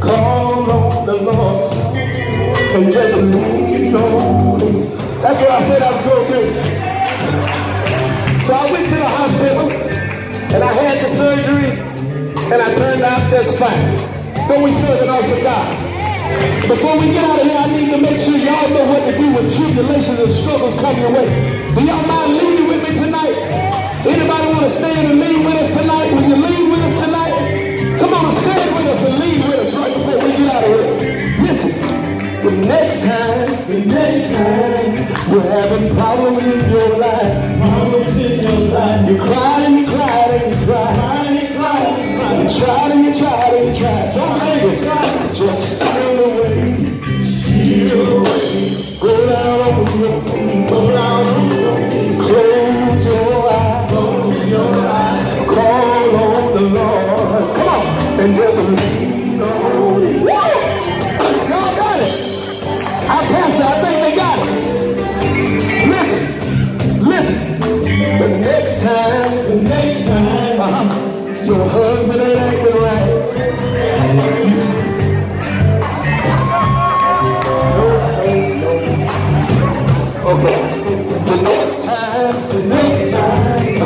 Call on the Lord and just lean on Him. That's what I said I was going to do. So I went to the hospital and I had the surgery and I turned out just fine. But we serve an awesome God. Before we get out of here, I need to make sure y'all know what to do when tribulations and struggles come your way. Next time, the next time you're having problems in your life, problems in your life, you cried Okay. The next time, the next time,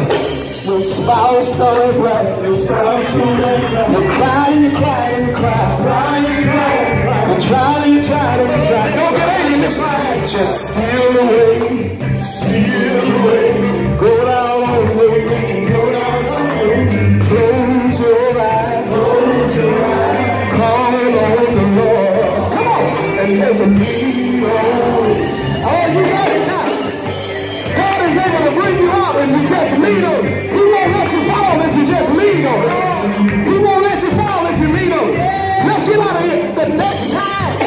your spouse don't right. Your spouse don't right. You cried and you cried and you cried. Cried and you cried and cried. You tried and you tried and you tried. Don't get angry, this right. Just steal away, steal away. Go down on your knees, go down on your knees. Close your eyes, close your eyes. Call on the Lord. Come on, and just lean get out of here. The next time